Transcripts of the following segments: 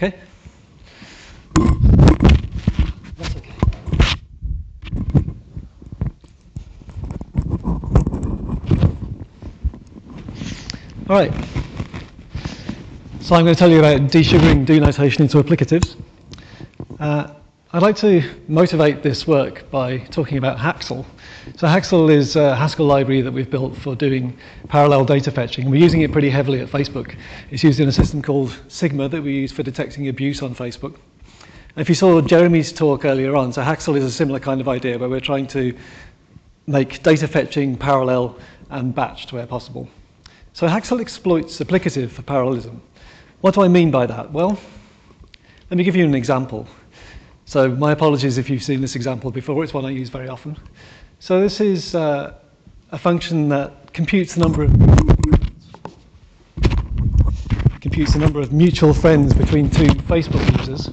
Okay? That's okay. All right. So I'm going to tell you about desugaring do notation into applicatives. I'd like to motivate this work by talking about Haxl. So Haxl is a Haskell library that we've built for doing parallel data fetching. We're using it pretty heavily at Facebook. It's used in a system called Sigma that we use for detecting abuse on Facebook. If you saw Jeremy's talk earlier on, so Haxl is a similar kind of idea where we're trying to make data fetching parallel and batched where possible. So Haxl exploits applicative for parallelism. What do I mean by that? Well, let me give you an example. So my apologies if you've seen this example before, it's one I use very often. So this is uh, a function that computes the number of computes the number of mutual friends between two Facebook users.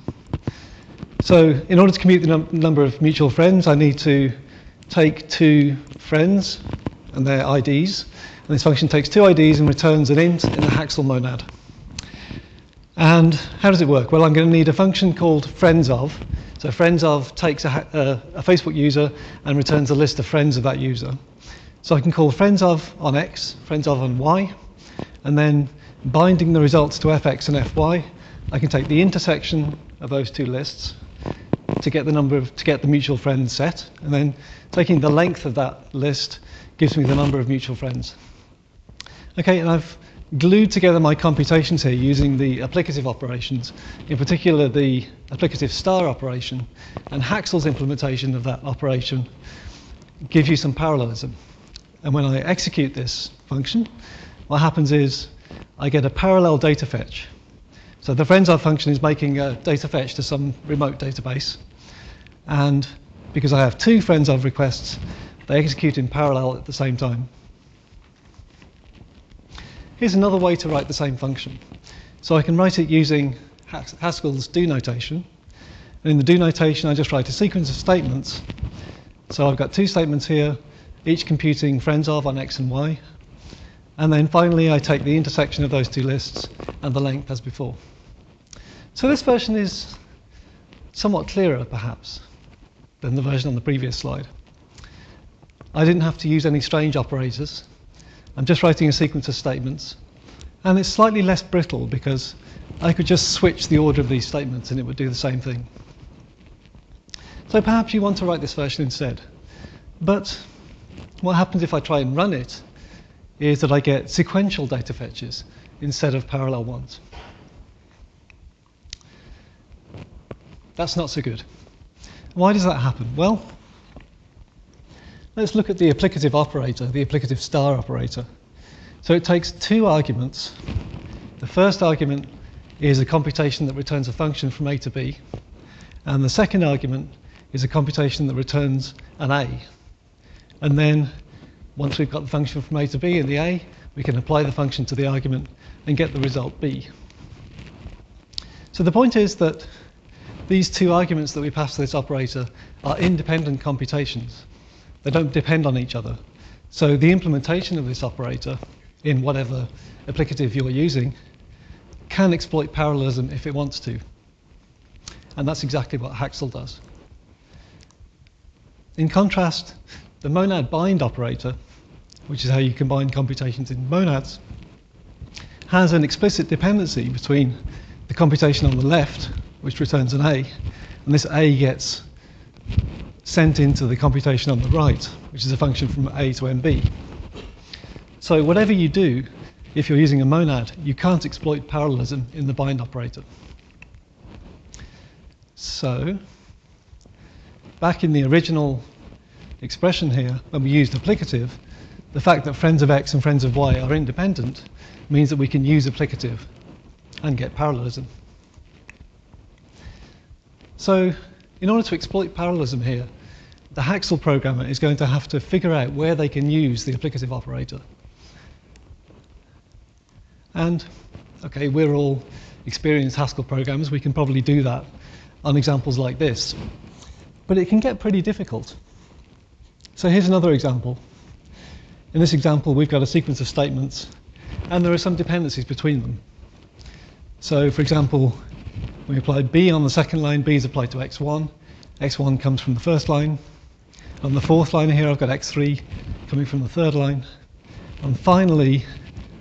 So in order to compute the num number of mutual friends, I need to take two friends and their IDs. And this function takes two IDs and returns an int in a Haxl monad. And how does it work? Well, I'm going to need a function called friends of, so friends of takes a, a, a, Facebook user and returns a list of friends of that user. So I can call friends of on X, friends of on Y, and then binding the results to fx and fy, I can take the intersection of those two lists to get the number of, to get the mutual friends set, and then taking the length of that list gives me the number of mutual friends. Okay, and I've glued together my computations here using the applicative operations, in particular the applicative star operation, and Haxl's implementation of that operation gives you some parallelism. And when I execute this function, what happens is I get a parallel data fetch. So the friends of function is making a data fetch to some remote database, and because I have two friends of requests, they execute in parallel at the same time. Here's another way to write the same function. So I can write it using Haskell's do notation. And in the do notation, I just write a sequence of statements. So I've got two statements here, each computing friends of on x and y. And then finally, I take the intersection of those two lists and the length as before. So this version is somewhat clearer, perhaps, than the version on the previous slide. I didn't have to use any strange operators. I'm just writing a sequence of statements. And it's slightly less brittle because I could just switch the order of these statements and it would do the same thing. So perhaps you want to write this version instead. But what happens if I try and run it is that I get sequential data fetches instead of parallel ones. That's not so good. Why does that happen? Well, Let's look at the applicative operator, the applicative star operator. So it takes two arguments. The first argument is a computation that returns a function from A to B. And the second argument is a computation that returns an A. And then once we've got the function from A to B in the A, we can apply the function to the argument and get the result B. So the point is that these two arguments that we pass to this operator are independent computations. They don't depend on each other. So the implementation of this operator in whatever applicative you're using can exploit parallelism if it wants to. And that's exactly what Haxl does. In contrast, the monad bind operator, which is how you combine computations in monads, has an explicit dependency between the computation on the left, which returns an A, and this A gets sent into the computation on the right, which is a function from A to MB. So whatever you do, if you're using a monad, you can't exploit parallelism in the bind operator. So back in the original expression here, when we used applicative, the fact that friends of x and friends of y are independent means that we can use applicative and get parallelism. So in order to exploit parallelism here, the Haxl programmer is going to have to figure out where they can use the applicative operator. And, okay, we're all experienced Haskell programmers. We can probably do that on examples like this. But it can get pretty difficult. So here's another example. In this example, we've got a sequence of statements, and there are some dependencies between them. So, for example, We apply b on the second line, b is applied to x1. x1 comes from the first line. On the fourth line here, I've got x3 coming from the third line. And finally,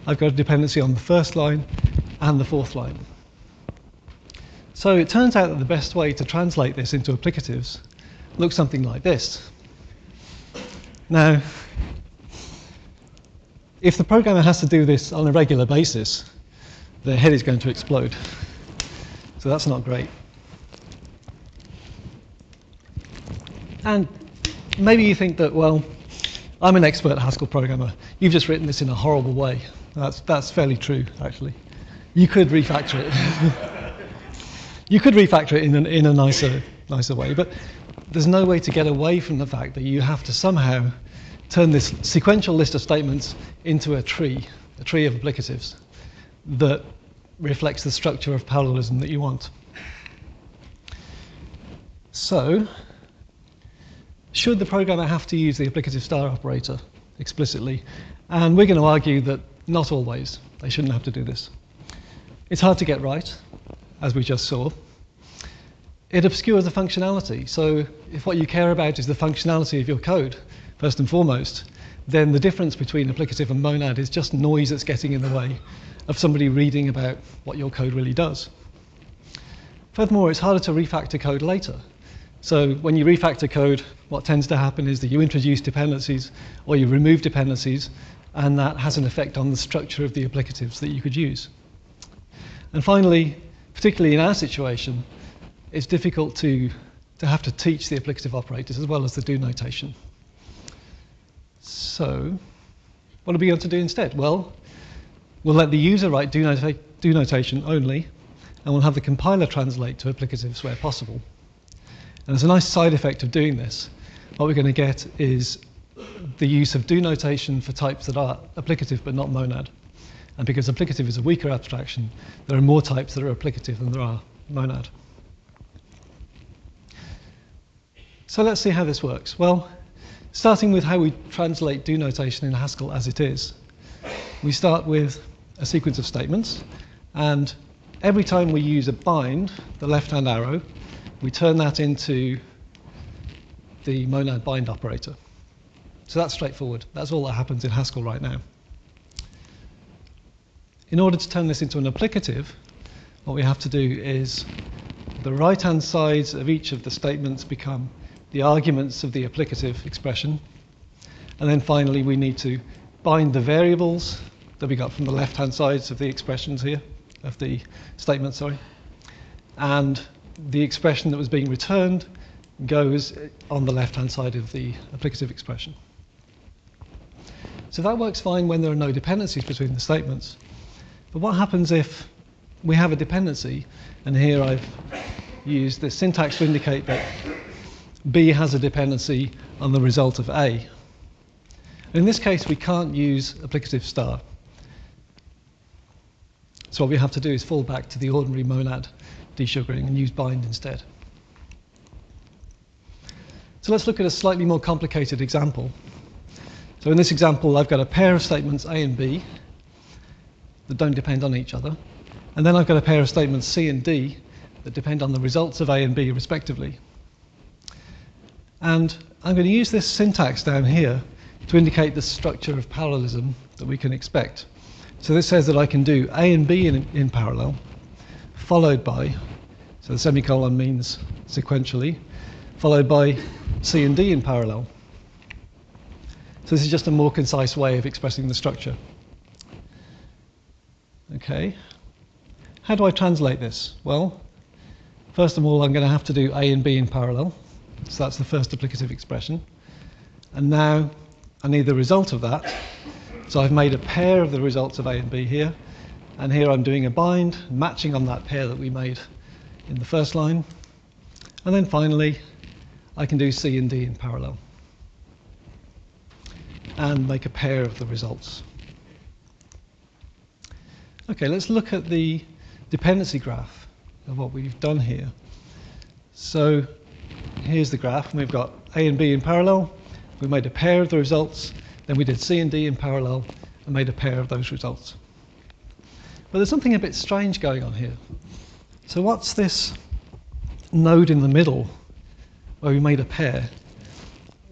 I've got a dependency on the first line and the fourth line. So it turns out that the best way to translate this into applicatives looks something like this. Now, if the programmer has to do this on a regular basis, their head is going to explode. So that's not great. And maybe you think that, well, I'm an expert Haskell programmer. You've just written this in a horrible way. That's, that's fairly true, actually. You could refactor it. you could refactor it in, an, in a nicer, nicer way, but there's no way to get away from the fact that you have to somehow turn this sequential list of statements into a tree, a tree of applicatives that reflects the structure of parallelism that you want. So, should the programmer have to use the applicative star operator explicitly? And we're going to argue that not always. They shouldn't have to do this. It's hard to get right, as we just saw. It obscures the functionality. So if what you care about is the functionality of your code, first and foremost, then the difference between applicative and monad is just noise that's getting in the way of somebody reading about what your code really does. Furthermore, it's harder to refactor code later. So when you refactor code, what tends to happen is that you introduce dependencies or you remove dependencies, and that has an effect on the structure of the applicatives that you could use. And finally, particularly in our situation, it's difficult to, to have to teach the applicative operators as well as the do notation. So, what are we going to do instead? Well, we'll let the user write do, do notation only, and we'll have the compiler translate to applicatives where possible. And there's a nice side effect of doing this. What we're going to get is the use of do notation for types that are applicative but not monad. And because applicative is a weaker abstraction, there are more types that are applicative than there are monad. So let's see how this works. Well, starting with how we translate do notation in Haskell as it is. We start with a sequence of statements, and every time we use a bind, the left-hand arrow, we turn that into the monad bind operator. So that's straightforward. That's all that happens in Haskell right now. In order to turn this into an applicative, what we have to do is the right-hand sides of each of the statements become the arguments of the applicative expression. And then finally, we need to bind the variables that we got from the left-hand sides of the expressions here, of the statement, sorry. And the expression that was being returned goes on the left-hand side of the applicative expression. So that works fine when there are no dependencies between the statements. But what happens if we have a dependency, and here I've used the syntax to indicate that B has a dependency on the result of A. In this case, we can't use applicative star. So what we have to do is fall back to the ordinary monad desugaring and use bind instead. So let's look at a slightly more complicated example. So in this example, I've got a pair of statements A and B that don't depend on each other. And then I've got a pair of statements C and D that depend on the results of A and B respectively. And I'm going to use this syntax down here to indicate the structure of parallelism that we can expect. So this says that I can do A and B in, in parallel, followed by, so the semicolon means sequentially, followed by C and D in parallel. So this is just a more concise way of expressing the structure. Okay. How do I translate this? Well, first of all, I'm going to have to do A and B in parallel. So that's the first applicative expression. And now I need the result of that. So I've made a pair of the results of A and B here. And here I'm doing a bind, matching on that pair that we made in the first line. And then finally, I can do C and D in parallel and make a pair of the results. Okay, let's look at the dependency graph of what we've done here. So here's the graph, we've got A and B in parallel. We made a pair of the results, then we did C and D in parallel and made a pair of those results. But there's something a bit strange going on here. So what's this node in the middle where we made a pair?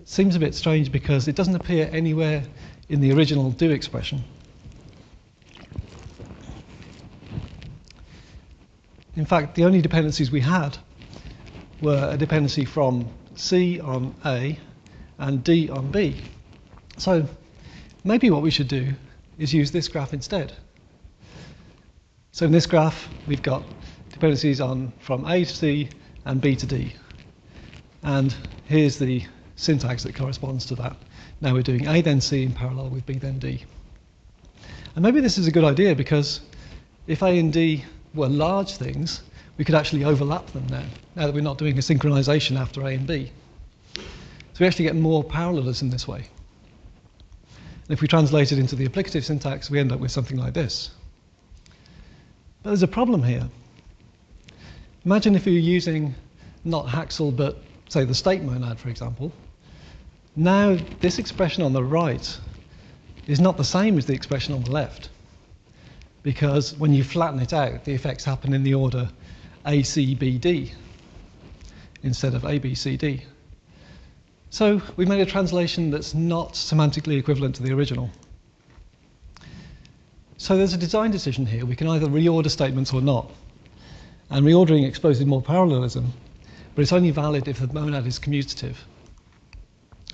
It seems a bit strange because it doesn't appear anywhere in the original do expression. In fact, the only dependencies we had were a dependency from C on A and D on B. So maybe what we should do is use this graph instead. So in this graph, we've got dependencies on from A to C and B to D. And here's the syntax that corresponds to that. Now we're doing A then C in parallel with B then D. And maybe this is a good idea because if A and D were large things, we could actually overlap them now, now that we're not doing a synchronization after A and B. So we actually get more parallelism this way. And if we translate it into the applicative syntax, we end up with something like this. But there's a problem here. Imagine if you're using not Haskell, but say the state monad, for example. Now, this expression on the right is not the same as the expression on the left. Because when you flatten it out, the effects happen in the order A, C, B, D instead of A, B, C, D. So we made a translation that's not semantically equivalent to the original. So there's a design decision here. We can either reorder statements or not. And reordering exposes more parallelism, but it's only valid if the monad is commutative.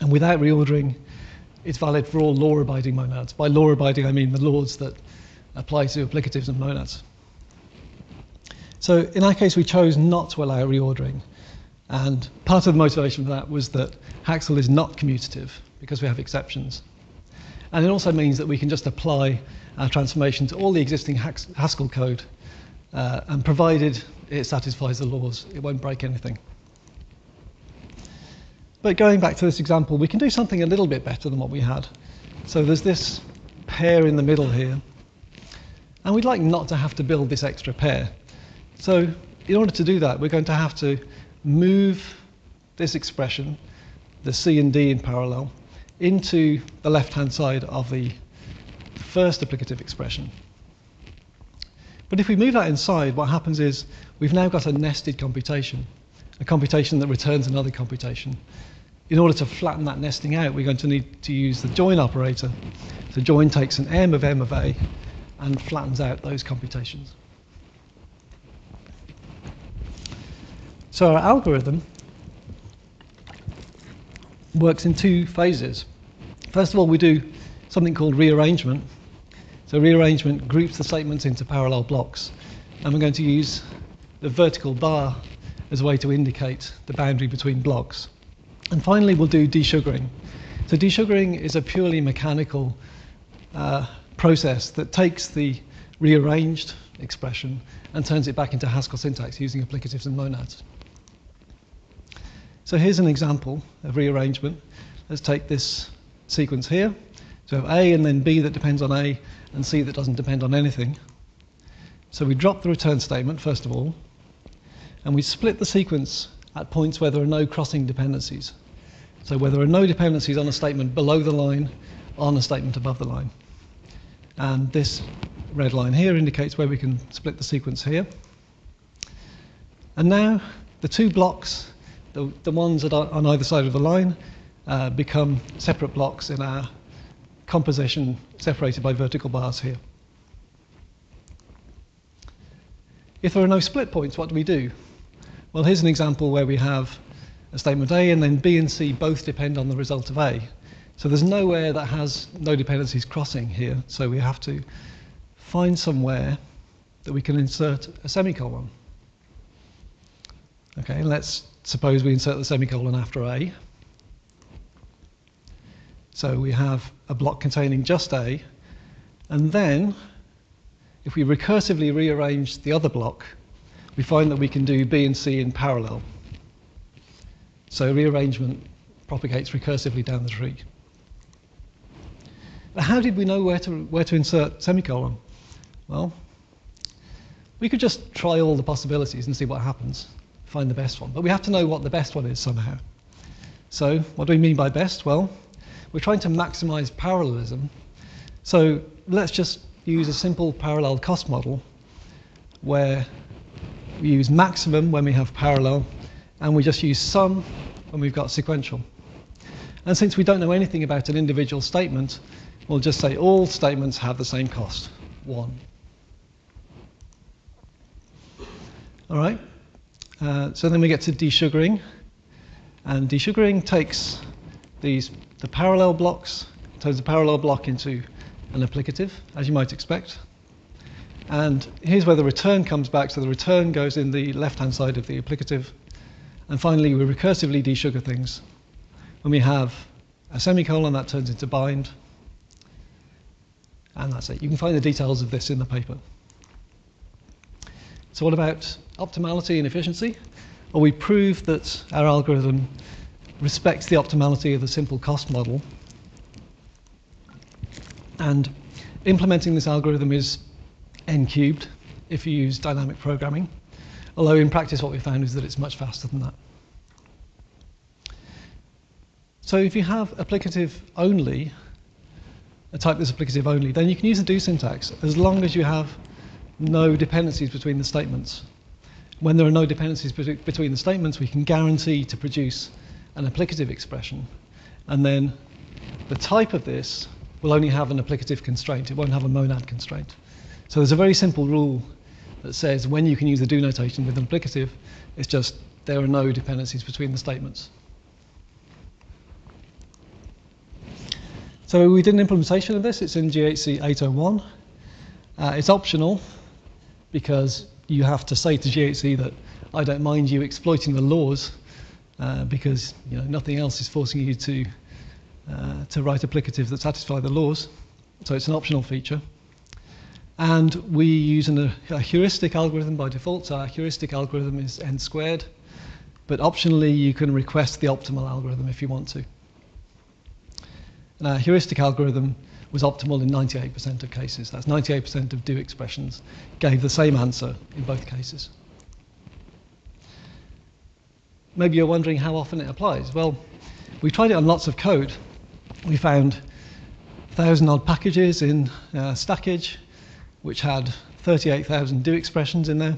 And without reordering, it's valid for all law-abiding monads. By law-abiding, I mean the laws that apply to applicatives and monads. So in our case, we chose not to allow reordering. And part of the motivation for that was that Haskell is not commutative because we have exceptions. And it also means that we can just apply our transformation to all the existing Haskell code, uh, and provided it satisfies the laws, it won't break anything. But going back to this example, we can do something a little bit better than what we had. So there's this pair in the middle here, and we'd like not to have to build this extra pair. So in order to do that, we're going to have to move this expression, the C and D in parallel, into the left-hand side of the first applicative expression. But if we move that inside, what happens is we've now got a nested computation, a computation that returns another computation. In order to flatten that nesting out, we're going to need to use the join operator. So join takes an M of M of A and flattens out those computations. So our algorithm works in two phases. First of all, we do something called rearrangement. So rearrangement groups the statements into parallel blocks. And we're going to use the vertical bar as a way to indicate the boundary between blocks. And finally, we'll do desugaring. So desugaring is a purely mechanical uh, process that takes the rearranged expression and turns it back into Haskell syntax using applicatives and monads. So here's an example of rearrangement. Let's take this sequence here. So we have A and then B that depends on A and C that doesn't depend on anything. So we drop the return statement, first of all, and we split the sequence at points where there are no crossing dependencies. So where there are no dependencies on a statement below the line, on a statement above the line. And this red line here indicates where we can split the sequence here. And now the two blocks the, the ones that are on either side of the line uh, become separate blocks in our composition separated by vertical bars here. If there are no split points, what do we do? Well, here's an example where we have a statement A and then B and C both depend on the result of A. So there's nowhere that has no dependencies crossing here, so we have to find somewhere that we can insert a semicolon. Okay, let's Suppose we insert the semicolon after A. So we have a block containing just A. And then, if we recursively rearrange the other block, we find that we can do B and C in parallel. So rearrangement propagates recursively down the tree. But how did we know where to, where to insert semicolon? Well, we could just try all the possibilities and see what happens find the best one. But we have to know what the best one is somehow. So what do we mean by best? Well, we're trying to maximize parallelism. So let's just use a simple parallel cost model where we use maximum when we have parallel, and we just use sum when we've got sequential. And since we don't know anything about an individual statement, we'll just say all statements have the same cost, 1. All right, uh, so then we get to desugaring. And desugaring takes these the parallel blocks, turns the parallel block into an applicative, as you might expect. And here's where the return comes back. So the return goes in the left-hand side of the applicative. And finally, we recursively desugar things. When we have a semicolon, that turns into bind. And that's it. You can find the details of this in the paper. So what about optimality and efficiency? Well, we prove that our algorithm respects the optimality of the simple cost model. And implementing this algorithm is n cubed if you use dynamic programming. Although in practice what we found is that it's much faster than that. So if you have applicative only, a type that's applicative only, then you can use the do syntax as long as you have no dependencies between the statements. When there are no dependencies between the statements, we can guarantee to produce an applicative expression. And then the type of this will only have an applicative constraint. It won't have a monad constraint. So there's a very simple rule that says when you can use the do notation with an applicative, it's just there are no dependencies between the statements. So we did an implementation of this. It's in GHC 801. Uh, it's optional because you have to say to GHC that I don't mind you exploiting the laws uh, because you know, nothing else is forcing you to, uh, to write applicatives that satisfy the laws. So it's an optional feature. And we use an, a heuristic algorithm by default. So our heuristic algorithm is n squared. But optionally, you can request the optimal algorithm if you want to. And our heuristic algorithm was optimal in 98% of cases. That's 98% of do expressions gave the same answer in both cases. Maybe you're wondering how often it applies. Well, we tried it on lots of code. We found 1,000 odd packages in uh, Stackage, which had 38,000 do expressions in there.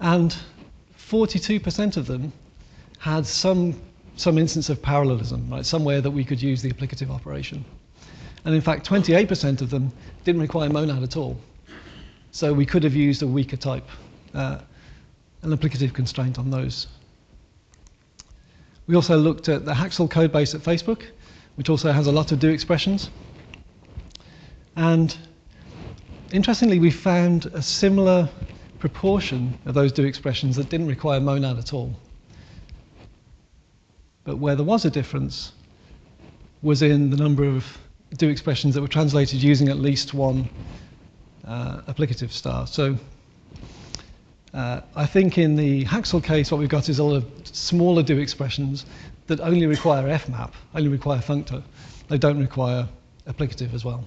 And 42% of them had some, some instance of parallelism, right? somewhere that we could use the applicative operation. And in fact, 28% of them didn't require monad at all. So we could have used a weaker type, uh, an applicative constraint on those. We also looked at the Haxl code base at Facebook, which also has a lot of do expressions. And interestingly, we found a similar proportion of those do expressions that didn't require monad at all. But where there was a difference was in the number of do expressions that were translated using at least one uh, applicative star. So uh, I think in the Haxl case, what we've got is a lot of smaller do expressions that only require fmap, only require functor. They don't require applicative as well.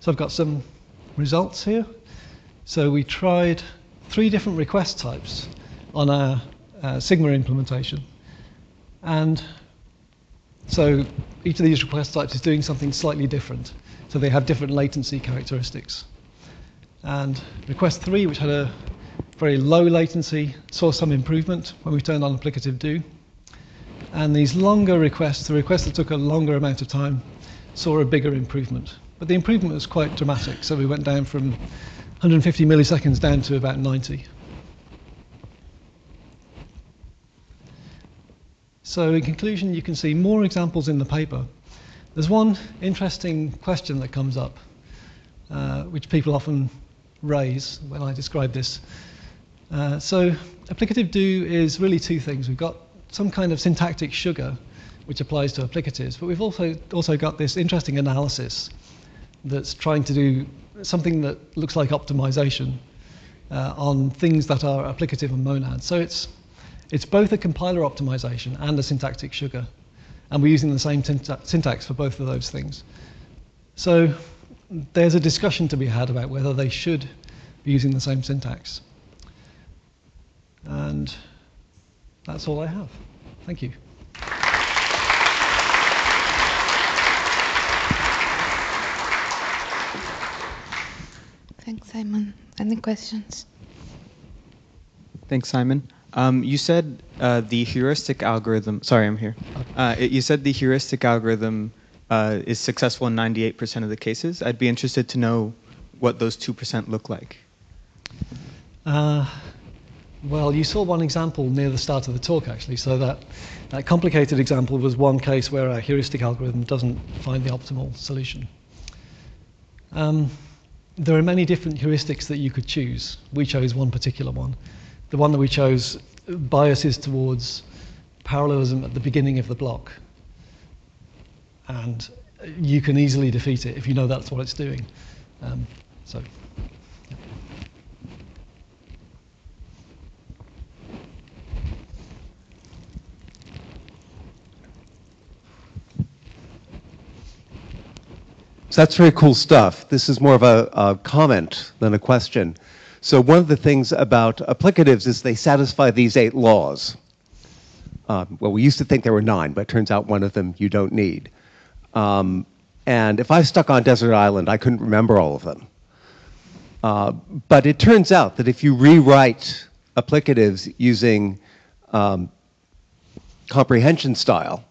So I've got some results here. So we tried three different request types on our uh, Sigma implementation. And so each of these request types is doing something slightly different. So they have different latency characteristics. And request three, which had a very low latency, saw some improvement when we turned on applicative do. And these longer requests, the requests that took a longer amount of time, saw a bigger improvement. But the improvement was quite dramatic. So we went down from 150 milliseconds down to about 90. So in conclusion, you can see more examples in the paper. There's one interesting question that comes up, uh, which people often raise when I describe this. Uh, so applicative do is really two things. We've got some kind of syntactic sugar, which applies to applicatives, but we've also, also got this interesting analysis that's trying to do something that looks like optimization uh, on things that are applicative and monad. So it's it's both a compiler optimization and a syntactic sugar. And we're using the same syntax for both of those things. So there's a discussion to be had about whether they should be using the same syntax. And that's all I have. Thank you. Thanks, Simon. Any questions? Thanks, Simon. Um, you said uh, the heuristic algorithm. Sorry, I'm here. Uh, it, you said the heuristic algorithm uh, is successful in 98% of the cases. I'd be interested to know what those 2% look like. Uh, well, you saw one example near the start of the talk, actually. So that, that complicated example was one case where a heuristic algorithm doesn't find the optimal solution. Um, there are many different heuristics that you could choose. We chose one particular one. The one that we chose biases towards parallelism at the beginning of the block. And you can easily defeat it if you know that's what it's doing. Um, so. So that's very cool stuff. This is more of a, a, comment than a question. So one of the things about applicatives is they satisfy these eight laws. Um, well, we used to think there were nine, but it turns out one of them you don't need. Um, and if I stuck on Desert Island, I couldn't remember all of them. Uh, but it turns out that if you rewrite applicatives using um, comprehension style,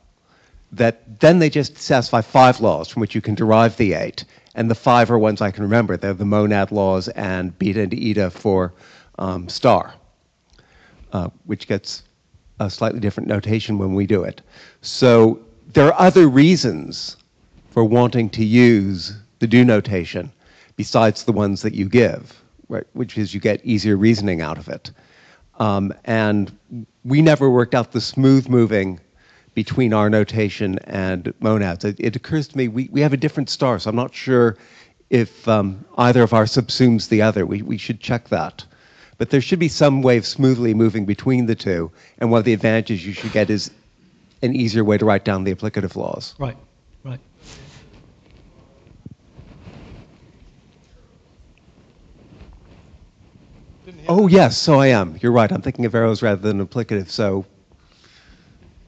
that then they just satisfy five laws from which you can derive the eight. And the five are ones I can remember. They're the monad laws and beta and eta for um, star, uh, which gets a slightly different notation when we do it. So there are other reasons for wanting to use the do notation besides the ones that you give, right, which is you get easier reasoning out of it. Um, and we never worked out the smooth moving between our notation and monads. It, it, occurs to me we, we have a different star, so I'm not sure if um, either of ours subsumes the other. We, we should check that. But there should be some way of smoothly moving between the two, and one of the advantages you should get is an easier way to write down the applicative laws. Right, right. Oh, yes, so I am. You're right. I'm thinking of arrows rather than applicative, so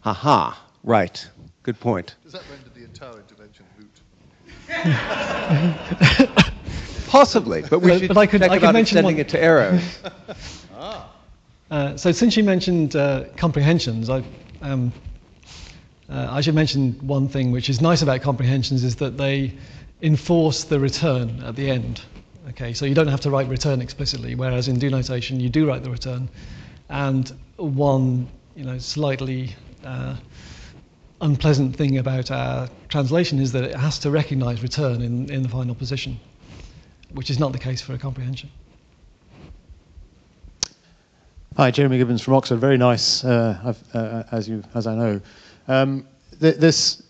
Aha, right. Good point. Does that render the entire intervention moot? Possibly, but we should but I could, I could mention extending one. it to arrows. ah. Uh, so since you mentioned uh, comprehensions, I, um, uh, I should mention one thing which is nice about comprehensions is that they enforce the return at the end. Okay, so you don't have to write return explicitly, whereas in do notation you do write the return. And one, you know, slightly uh, unpleasant thing about our translation is that it has to recognize return in, in the final position, which is not the case for a comprehension. Hi, Jeremy Gibbons from Oxford. Very nice, uh, uh, as you as I know. Um, th this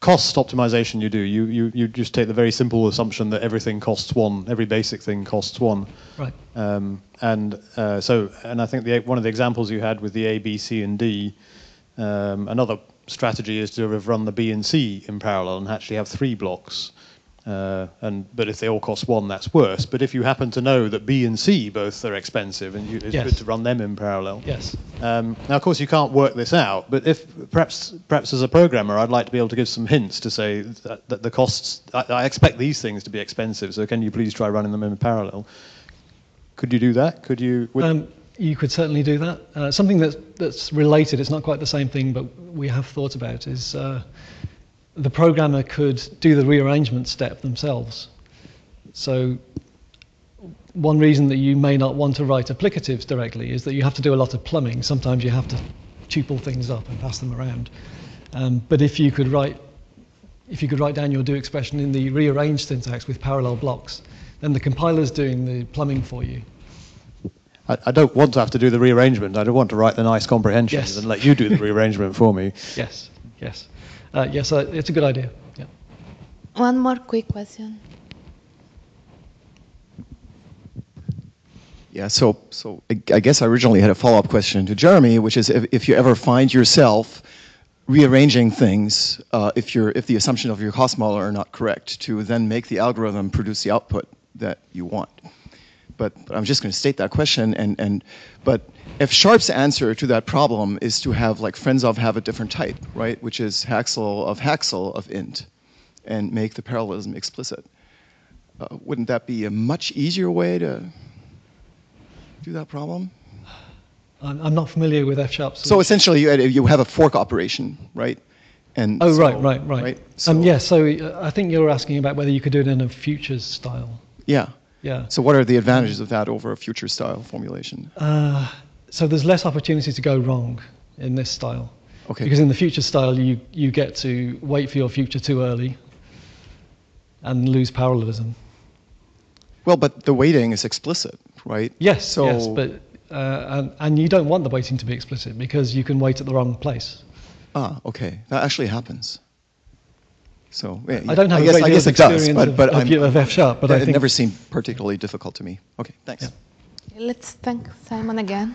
cost optimization you do, you, you you just take the very simple assumption that everything costs one, every basic thing costs one. Right. Um, and uh, so, and I think the, one of the examples you had with the A, B, C, and D um, another strategy is to run the B and C in parallel and actually have three blocks. Uh, and but if they all cost one, that's worse. But if you happen to know that B and C both are expensive, and you, it's yes. good to run them in parallel. Yes. Um, now, of course, you can't work this out. But if perhaps perhaps as a programmer, I'd like to be able to give some hints to say that, that the costs. I, I, expect these things to be expensive. So can you please try running them in parallel? Could you do that? Could you? Would, um, you could certainly do that. Uh, something that's, that's related, it's not quite the same thing, but we have thought about is uh, the programmer could do the rearrangement step themselves. So one reason that you may not want to write applicatives directly is that you have to do a lot of plumbing. Sometimes you have to tuple things up and pass them around. Um, but if you could write if you could write down your do expression in the rearranged syntax with parallel blocks, then the compiler's doing the plumbing for you. I, I, don't want to have to do the rearrangement. I don't want to write the nice comprehensions yes. and let you do the rearrangement for me. Yes, yes. Uh, yes, uh, it's a good idea. Yeah. One more quick question. Yeah, so so I guess I originally had a follow-up question to Jeremy, which is if, if you ever find yourself rearranging things, uh, if you're if the assumption of your cost model are not correct, to then make the algorithm produce the output that you want but, but I'm just going to state that question. And, and, but F sharp's answer to that problem is to have like friends of have a different type, right, which is Haxl of Haxl of int, and make the parallelism explicit, uh, wouldn't that be a much easier way to do that problem? I'm, I'm not familiar with F sharp. So essentially, you, you have a fork operation, right? And Oh, so- right, right, right. So, um, yeah, so uh, I think you're asking about whether you could do it in a futures style. Yeah. Yeah. So what are the advantages of that over a future style formulation? Uh, so there's less opportunity to go wrong in this style. Okay. Because in the future style, you, you get to wait for your future too early and lose parallelism. Well, but the waiting is explicit, right? Yes, So yes, but uh, and, and you don't want the waiting to be explicit because you can wait at the wrong place. ah, okay, that actually happens. So yeah, I don't have a guess, great I guess of it does, experience but of, but of, I'm, of F sharp, but I it never seemed particularly difficult to me. Okay, thanks. Yeah. Let's thank Simon again.